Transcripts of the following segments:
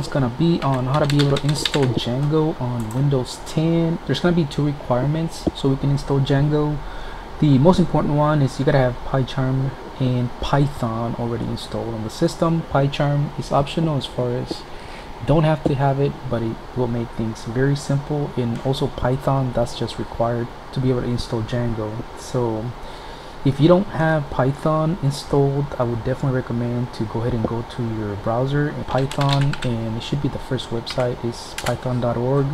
It's gonna be on how to be able to install Django on Windows 10. There's gonna be two requirements so we can install Django. The most important one is you gotta have PyCharm and Python already installed on the system. PyCharm is optional as far as don't have to have it but it will make things very simple and also Python that's just required to be able to install Django so if you don't have Python installed I would definitely recommend to go ahead and go to your browser and Python and it should be the first website. Is python.org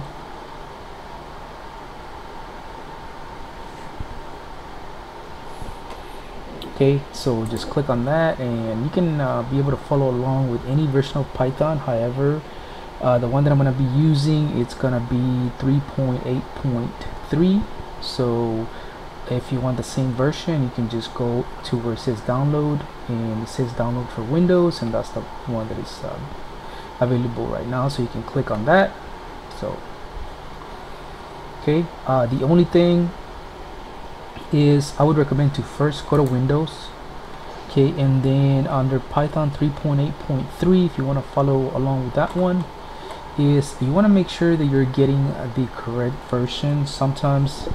okay so just click on that and you can uh, be able to follow along with any version of Python. However uh, the one that I'm going to be using it's going to be 3.8.3 so if you want the same version you can just go to where it says download and it says download for Windows and that's the one that is um, available right now so you can click on that. So okay uh, the only thing is I would recommend to first go to Windows okay and then under Python 3.8.3 if you want to follow along with that one is you want to make sure that you're getting the correct version. Sometimes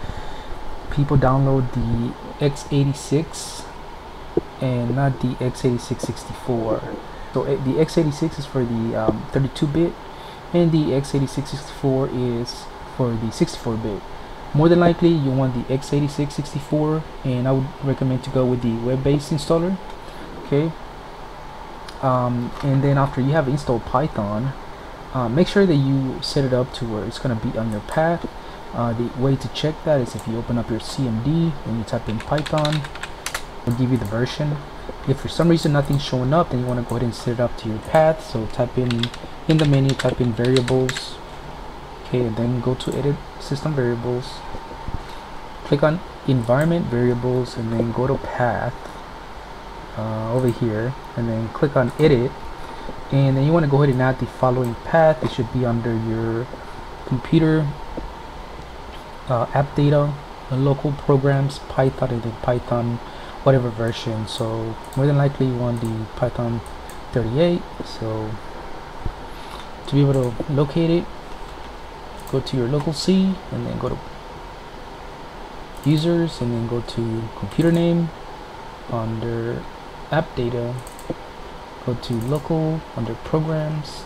people download the x86 and not the x86 64 so eh, the x86 is for the 32-bit um, and the x86 64 is for the 64-bit more than likely you want the x86 64 and I would recommend to go with the web-based installer okay? Um, and then after you have installed Python uh, make sure that you set it up to where it's going to be on your path uh, the way to check that is if you open up your CMD and you type in Python. It'll give you the version. If for some reason nothing's showing up then you want to go ahead and set it up to your path. So type in in the menu type in variables. Okay and then go to edit system variables. Click on environment variables and then go to path uh, over here and then click on edit. And then you want to go ahead and add the following path. It should be under your computer uh, app data the local programs python then python whatever version. So more than likely you want the python 38 so to be able to locate it go to your local C and then go to users and then go to computer name under app data go to local under programs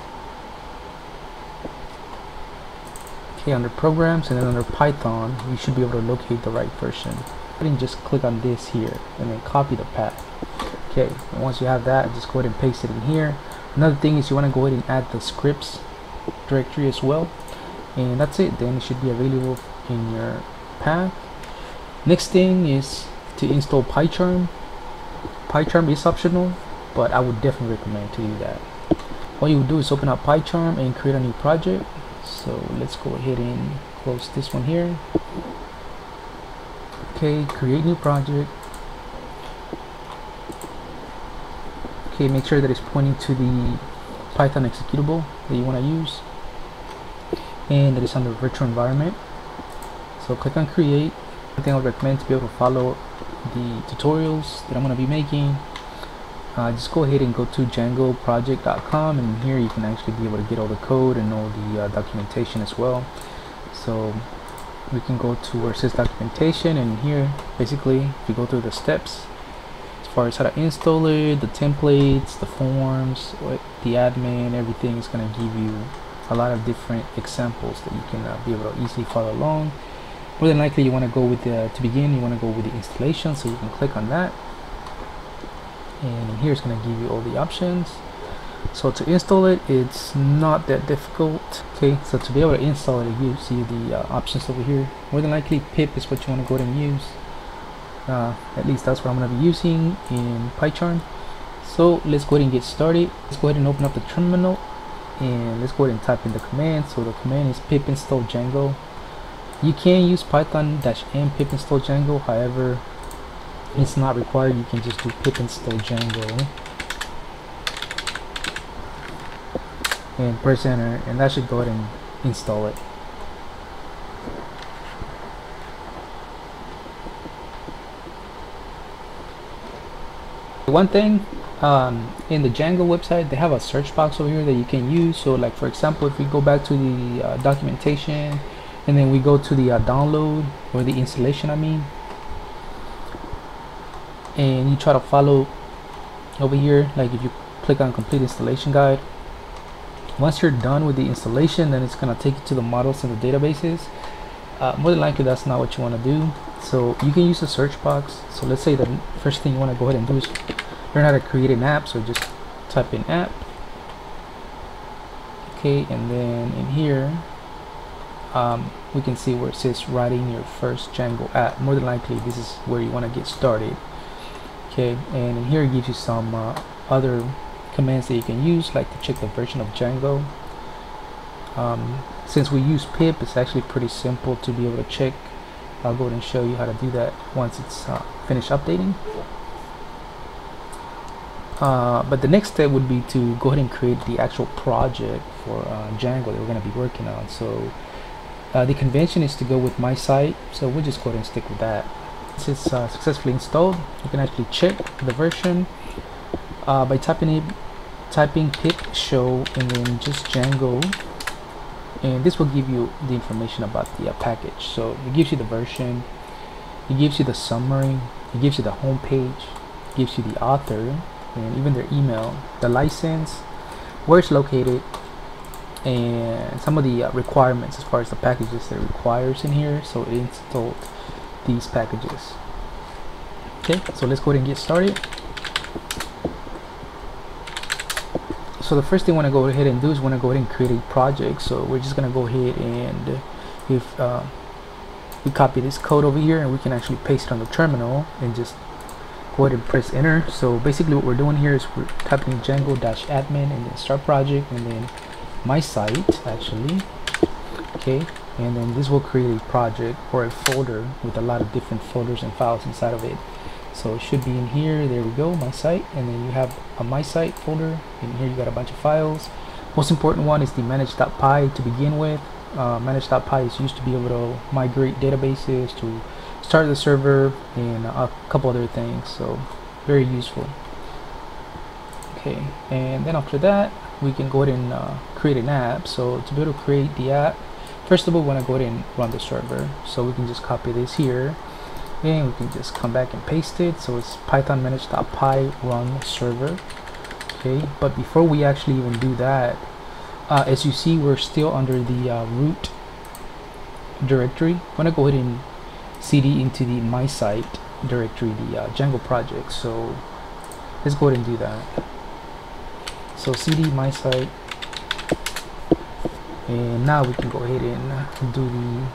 okay under programs and then under python you should be able to locate the right version. And just click on this here and then copy the path. Okay and once you have that just go ahead and paste it in here. Another thing is you want to go ahead and add the scripts directory as well. And that's it then it should be available in your path. Next thing is to install PyCharm. PyCharm is optional but I would definitely recommend to do that. All you do is open up PyCharm and create a new project so let's go ahead and close this one here. Okay create new project. Okay make sure that it's pointing to the Python executable that you want to use and that is under virtual environment. So click on create. I think I would recommend to be able to follow the tutorials that I'm going to be making uh, just go ahead and go to djangoproject.com and here you can actually be able to get all the code and all the uh, documentation as well. So we can go to where it says documentation and here basically if you go through the steps as far as how to install it the templates the forms the admin everything is going to give you a lot of different examples that you can uh, be able to easily follow along. More than likely you want to go with the to begin you want to go with the installation so you can click on that and here it's going to give you all the options. So to install it it's not that difficult okay? So to be able to install it you see the uh, options over here more than likely pip is what you want to go ahead and use. Uh, at least that's what I'm to be using in PyCharm. So let's go ahead and get started. Let's go ahead and open up the terminal and let's go ahead and type in the command. So the command is pip install Django. You can use python-m pip install Django however it's not required you can just do pip install Django. And press enter and that should go ahead and install it. One thing um, in the Django website they have a search box over here that you can use. So like for example if we go back to the uh, documentation and then we go to the uh, download or the installation I mean and you try to follow over here like if you click on complete installation guide once you're done with the installation then it's going to take you to the models and the databases. Uh, more than likely that's not what you want to do. So you can use the search box. So let's say the first thing you want to go ahead and do is learn how to create an app. So just type in app. Okay and then in here um, we can see where it says writing your first Django app. More than likely this is where you want to get started okay and here it gives you some uh, other commands that you can use like to check the version of Django um, since we use pip it's actually pretty simple to be able to check I'll go ahead and show you how to do that once it's uh, finished updating uh, but the next step would be to go ahead and create the actual project for uh, Django that we're going to be working on. So uh, the convention is to go with my site, so we'll just go ahead and stick with that. It's uh, successfully installed, you can actually check the version uh, by typing it, typing pip show and then just Django, and this will give you the information about the uh, package. So it gives you the version, it gives you the summary, it gives you the home page, gives you the author, and even their email, the license, where it's located, and some of the uh, requirements as far as the packages that it requires in here. So it installed these packages. Okay, so let's go ahead and get started. So the first thing I want to go ahead and do is want to go ahead and create a project. So we're just going to go ahead and if uh, we copy this code over here and we can actually paste it on the terminal and just go ahead and press enter so basically what we're doing here is we're typing django-admin and then start project and then my site actually okay and then this will create a project or a folder with a lot of different folders and files inside of it. So it should be in here. There we go my site. And then you have a my site folder. And here you got a bunch of files. Most important one is the manage.py to begin with. Uh, manage.py is used to be able to migrate databases to start the server and a couple other things. So very useful. Okay and then after that we can go ahead and uh, create an app. So to be able to create the app first of all we want to go ahead and run the server so we can just copy this here and we can just come back and paste it. So it's python manage.py run server. Okay but before we actually even do that uh, as you see we're still under the uh, root directory. I'm gonna go ahead and cd into the my site directory the uh, Django project. So let's go ahead and do that. So cd my site and now we can go ahead and uh, do the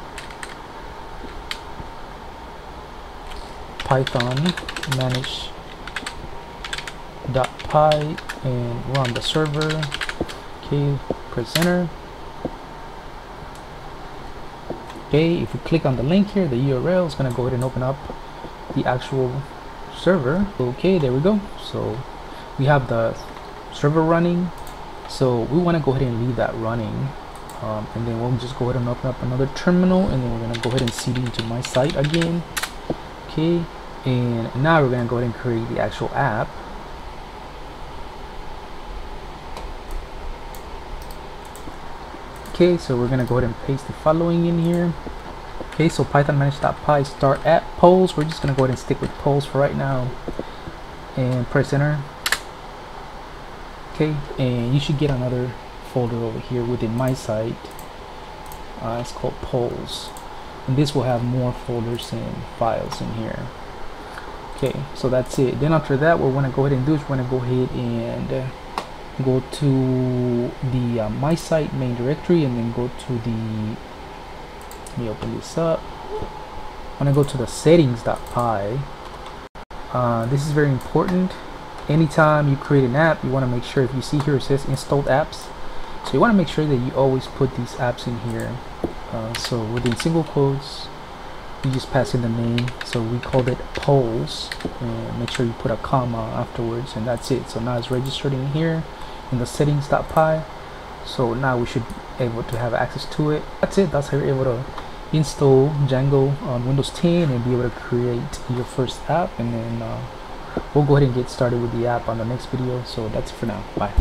python manage dot py and run the server okay press enter. Okay if we click on the link here the URL is gonna go ahead and open up the actual server. Okay there we go. So we have the server running. So we want to go ahead and leave that running um, and then we'll just go ahead and open up another terminal and then we're gonna go ahead and cd into my site again. Okay and now we're gonna go ahead and create the actual app. Okay so we're gonna go ahead and paste the following in here. Okay so python manage.py start app polls. We're just gonna go ahead and stick with polls for right now. And press enter. Okay and you should get another folder over here within my site. Uh, it's called polls. And this will have more folders and files in here. Okay so that's it. Then after that what we're going to go ahead and do is we're going to go ahead and uh, go to the uh, my site main directory and then go to the let me open this up. I'm gonna go to the settings.py uh, this is very important. Anytime you create an app you want to make sure if you see here it says installed apps so you want to make sure that you always put these apps in here uh, so within single quotes you just pass in the name. So we called it polls and make sure you put a comma afterwards and that's it. So now it's registered in here in the settings.py so now we should be able to have access to it. That's it. That's how you're able to install Django on Windows 10 and be able to create your first app. And then uh, we'll go ahead and get started with the app on the next video. So that's it for now. Bye